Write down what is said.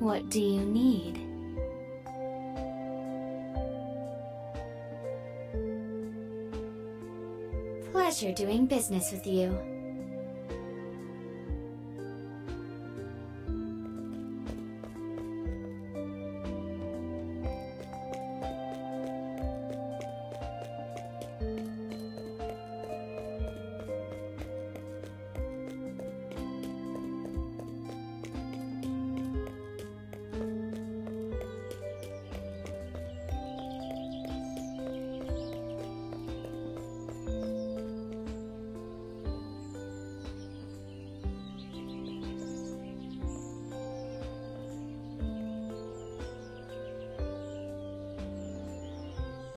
What do you need? Pleasure doing business with you.